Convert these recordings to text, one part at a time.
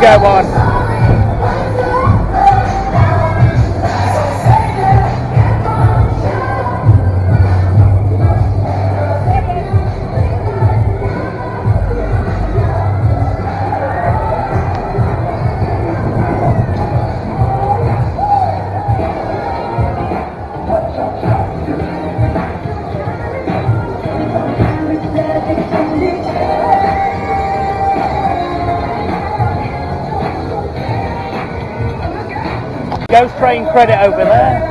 see what Ghost Train credit over there.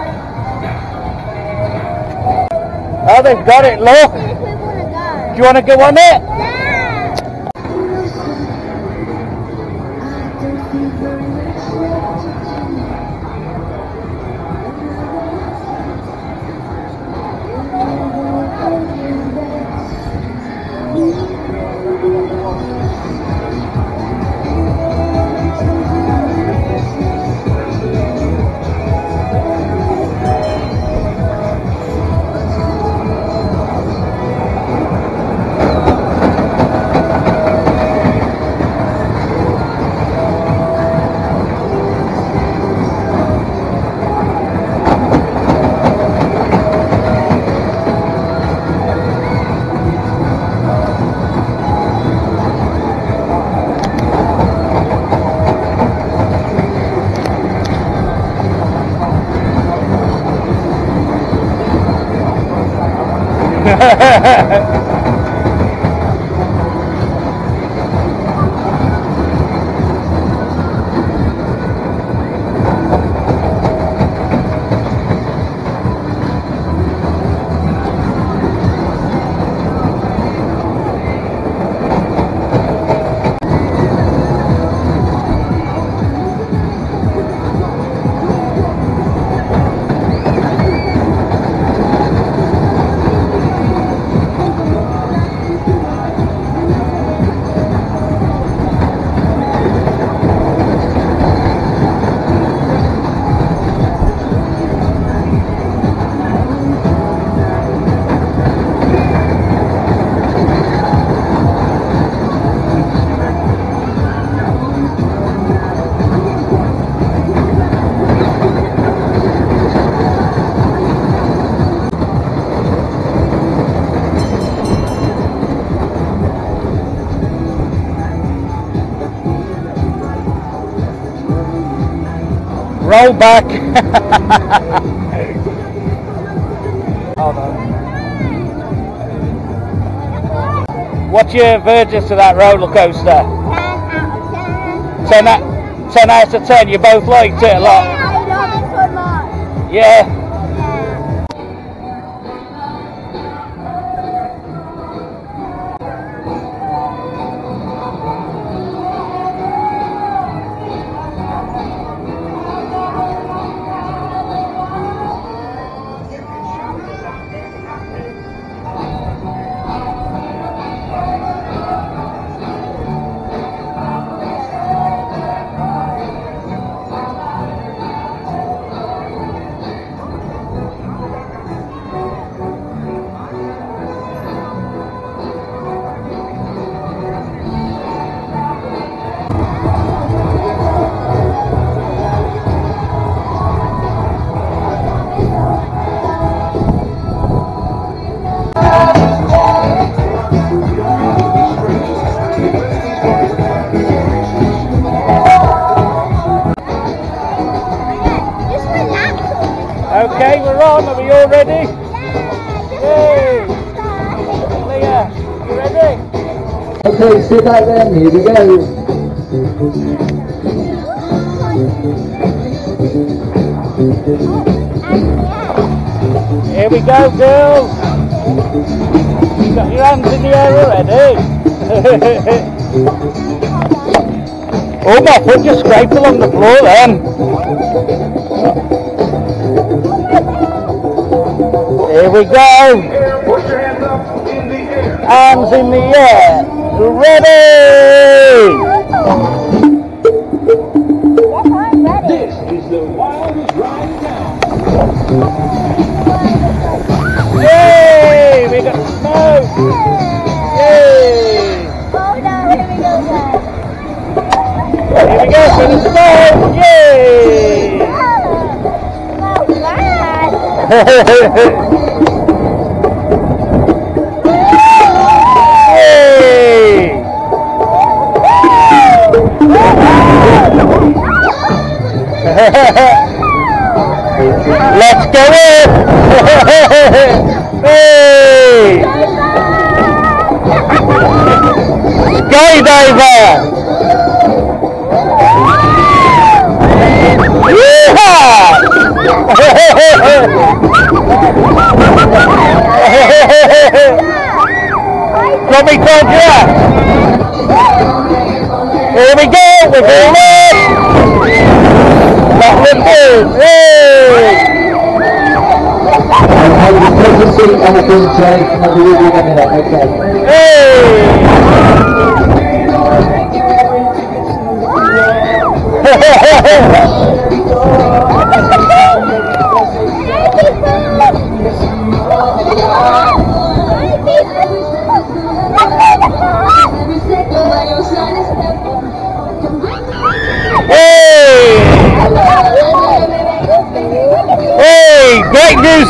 Oh, they've got it, look. Do you want to go on it? Ha ha ha ha! Roll back. Hold on. What's your verdict to that roller coaster? 10 out, 10 out of 10. You both liked it a lot. Yeah. Okay, we're on. Are we all ready? Yay! Leah, you ready? Okay, sit back then, here we go. Here we go, girls. You got your hands in the air already? Oh, my foot just scraped along the floor then. Here we go. Put your hands up in the air. Hands in the air. Ready! This is the wildest ride in town. Yay! We got smoke! Yay! Oh no, here we go guys. Here we go for the smoke! Yay! Oh, oh Let's go in! hey! Skydiver! Let me turn you. Here we go, we're going Hey! And have you take you? Hey!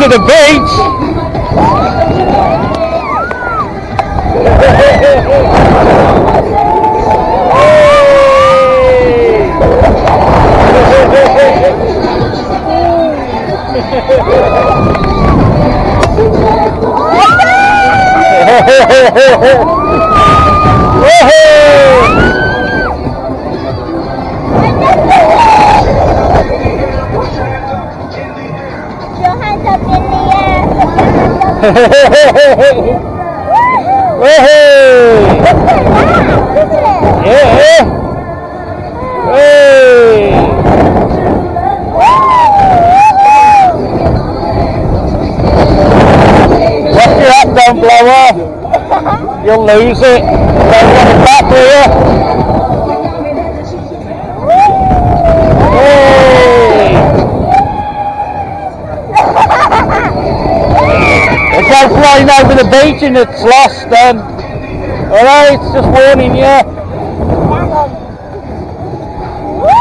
Of the beach! Woohoo! Woohoo! Yeah! Hey! Watch your hat don't blow off. You'll lose it. Don't want it back here. Hey! All flying over the beach and it's lost then. Alright, it's just warning you.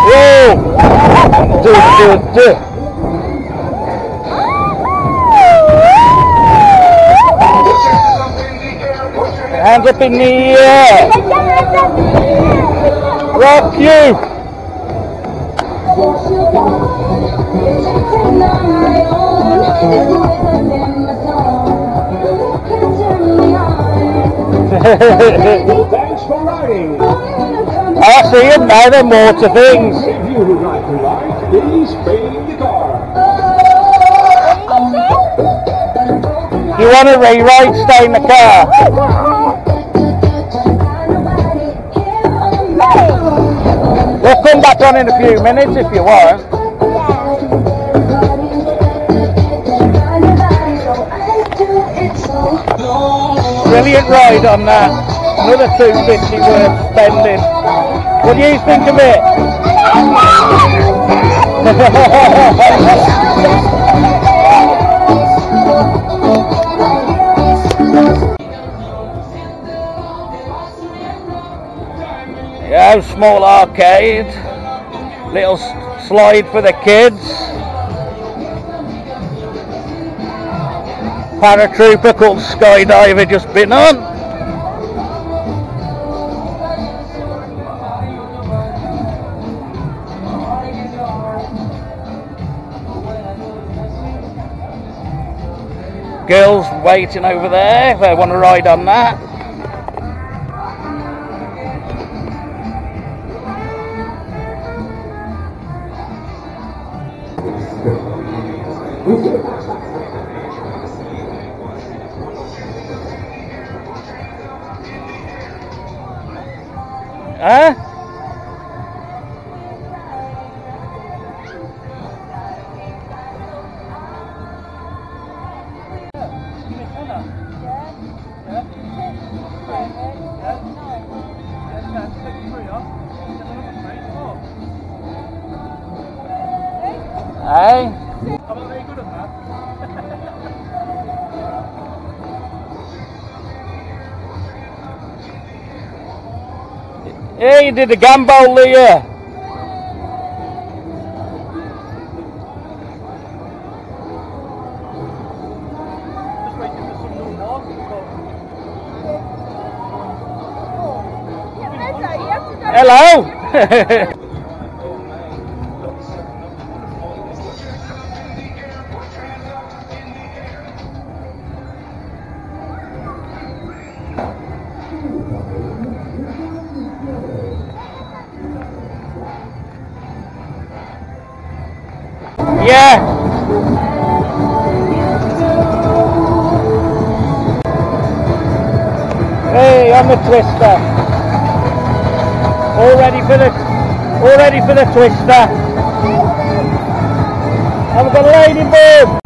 Whoa! Do, do, do. Hands up in the air. Put your Thanks for riding. I see there are more to things. If you would like to ride, please pay the car. You want to rewrite, stay in the car. We'll come back on in a few minutes if you want. Brilliant ride on that. Another 250 worth spending. What do you think of it? Yeah, small arcade. Little slide for the kids. Paratrooper called Skydiver just been on. Girls waiting over there they want to ride on that. Huh? Yeah, you did the gambol there. Hello. twister. All ready for the all ready for the twister. I've got a ladybug.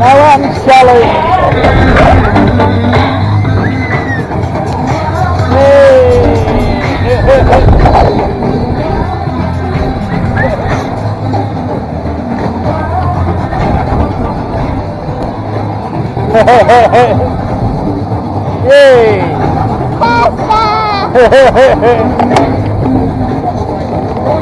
now I'm Sally. Hey!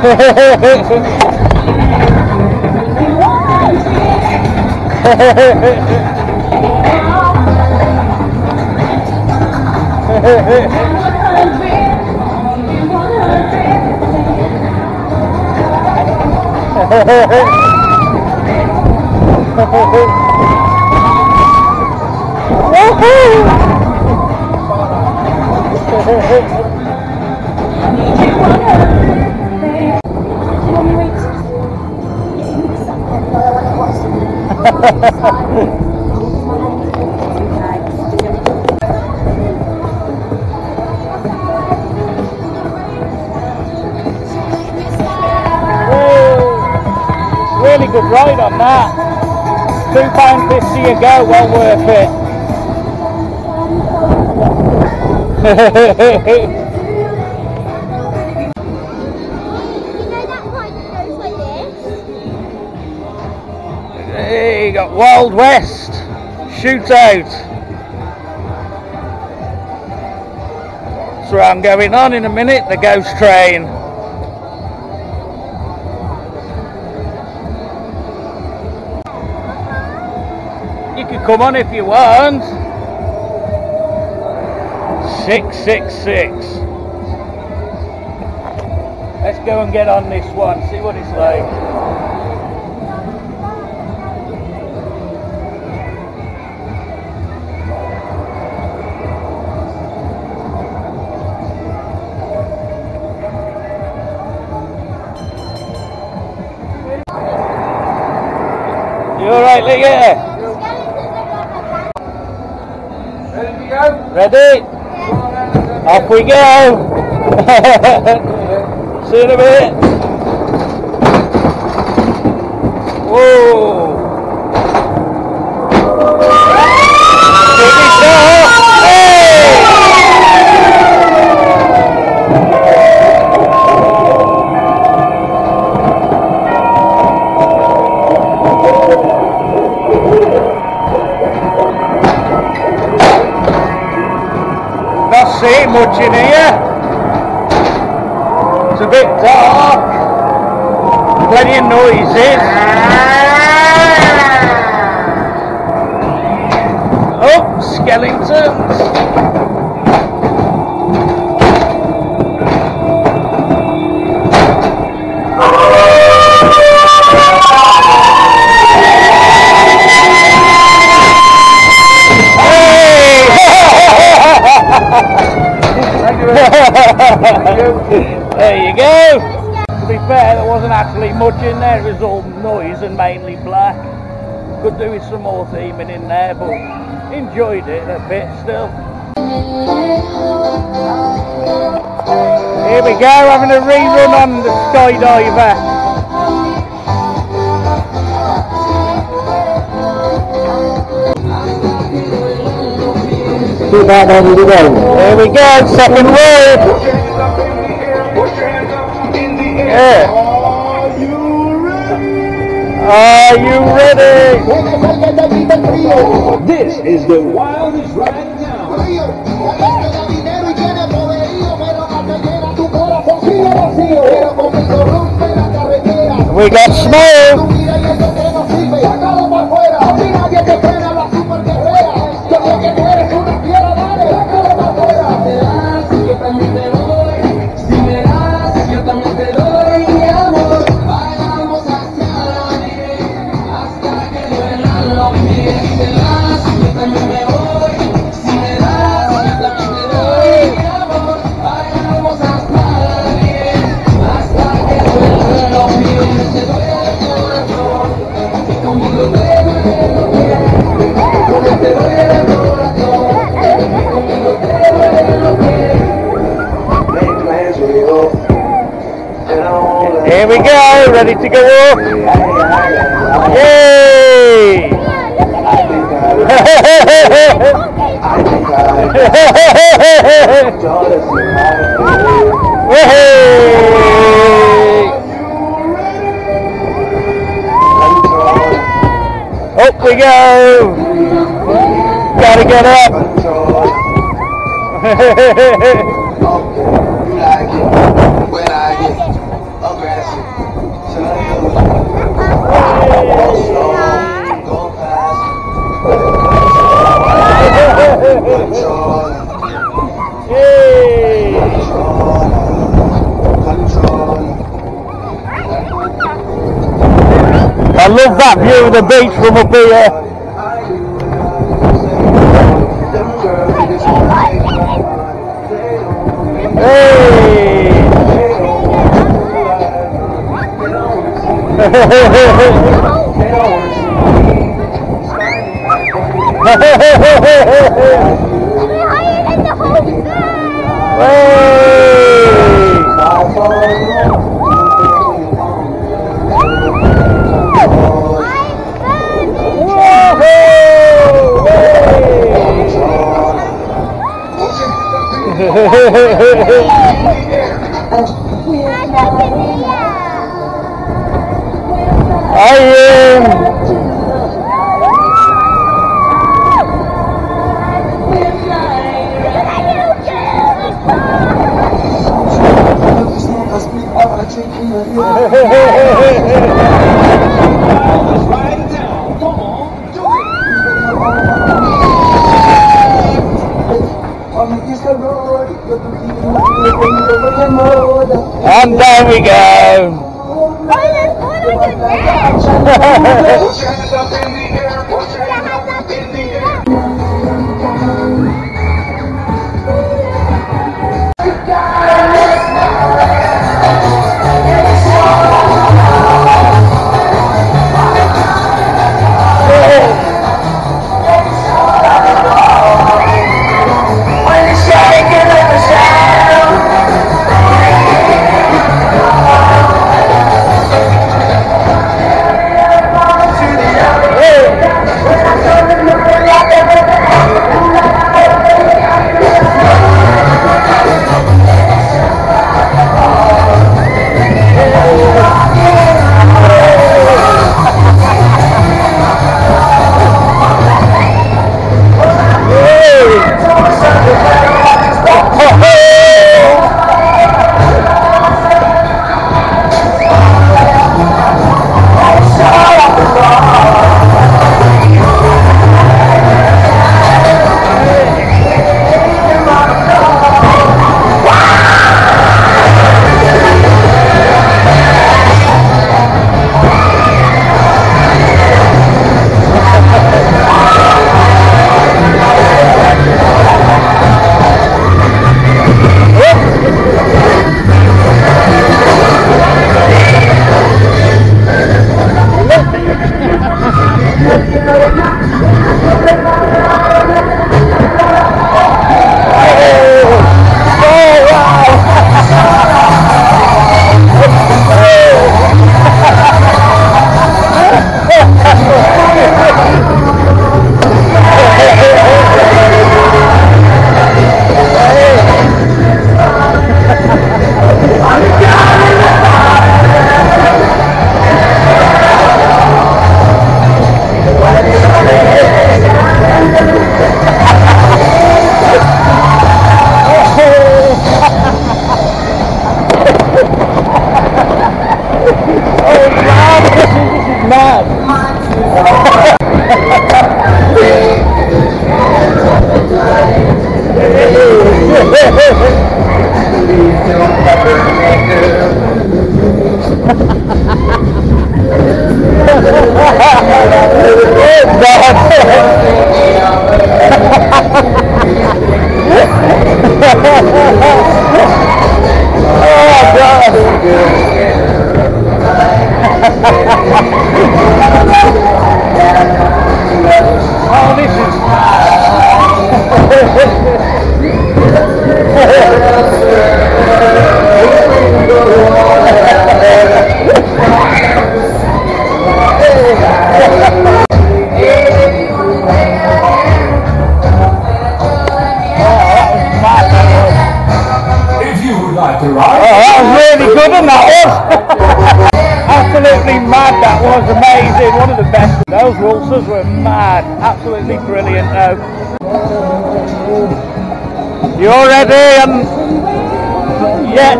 100%. Really good ride on that. Two pound fifty a go, well worth it. Hey, you got Wild West shootout. Where I'm going on in a minute, the ghost train. You can come on if you want. 666. Let's go and get on this one, see what it's like. Ready? Off we go! See you in a bit. There. It was all noise and mainly black. Could do with some more theming in there, but enjoyed it a bit still. Here we go, having a rerun on the skydiver. Sit back ready to go. Here we go, second word. Yeah. Are you ready? This is the wildest ride in town. We got smoke. Go! Gotta get up! love that view of the beach from up here. Hey! I am. Wildest we go. You all ready? Um, yeah.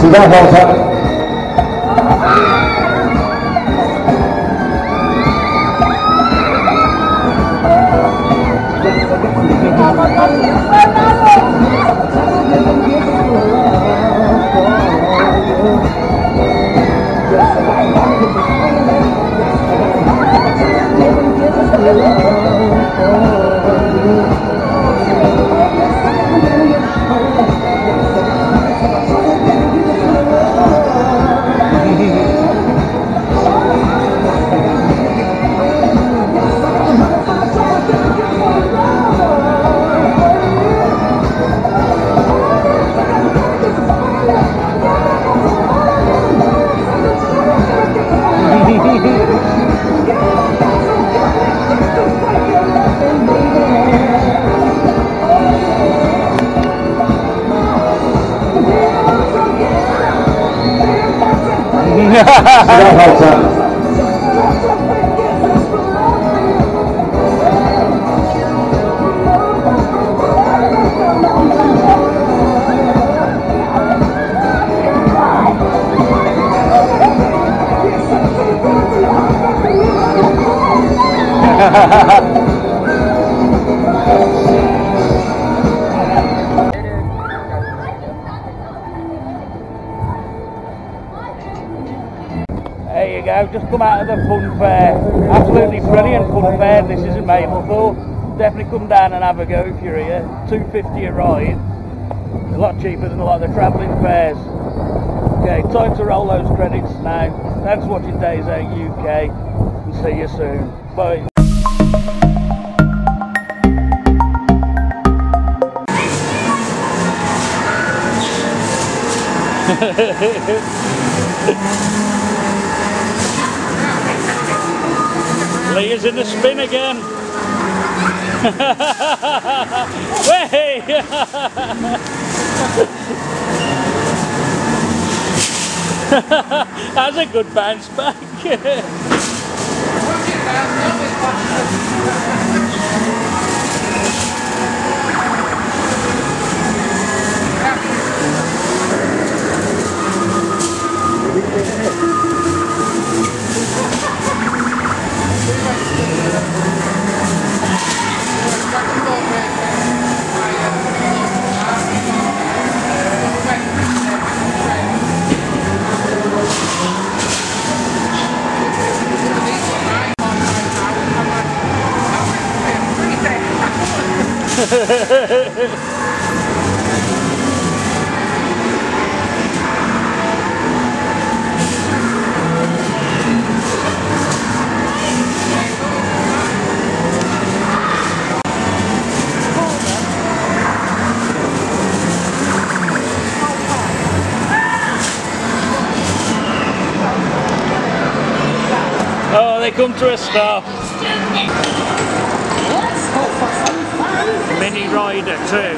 See that Walter? See that Walter? 250 a ride. A lot cheaper than a lot of the travelling fairs. Okay, time to roll those credits now. Thanks for watching Days Out UK and see you soon. Bye. Lee is in the spin again. Way! That's a good bounce back. Oh, they come to a stop. Mini rider too.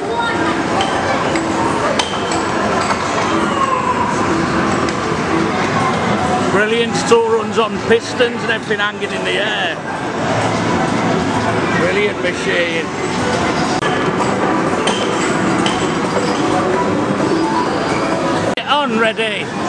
Brilliant it store runs on pistons and everything hanging in the air. Brilliant machine. Get on ready.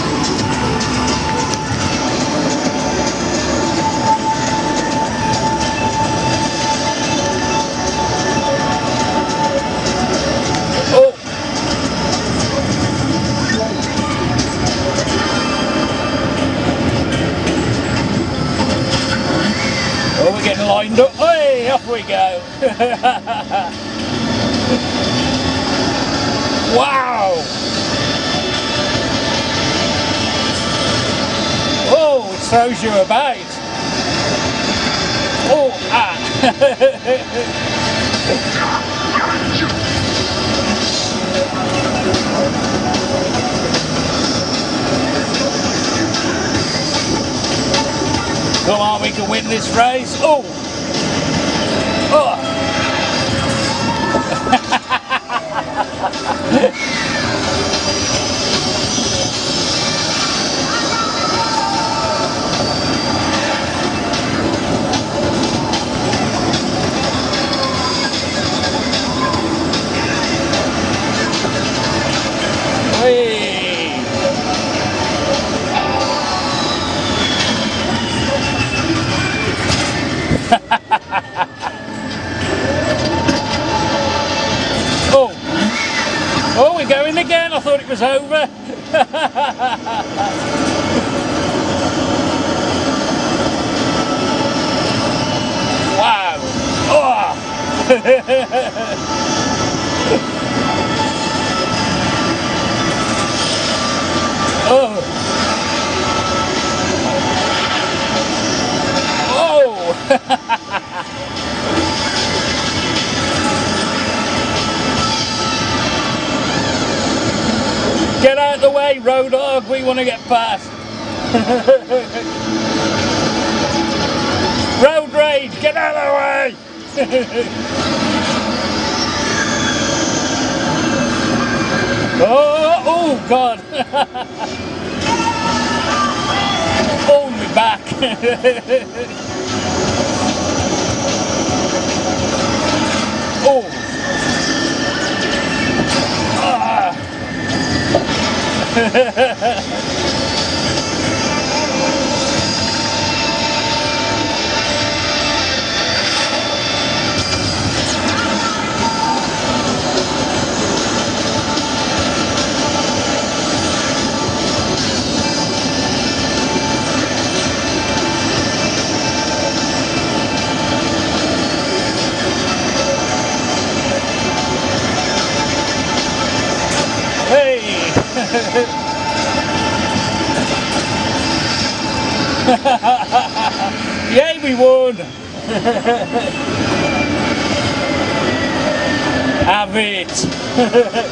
Oh, we're getting lined up. Hey, off we go. wow. Oh, it throws you about. Oh, ah. this race. Oh. road rage, get out of the way. oh, oh God. Hold me back. oh. Ah. It!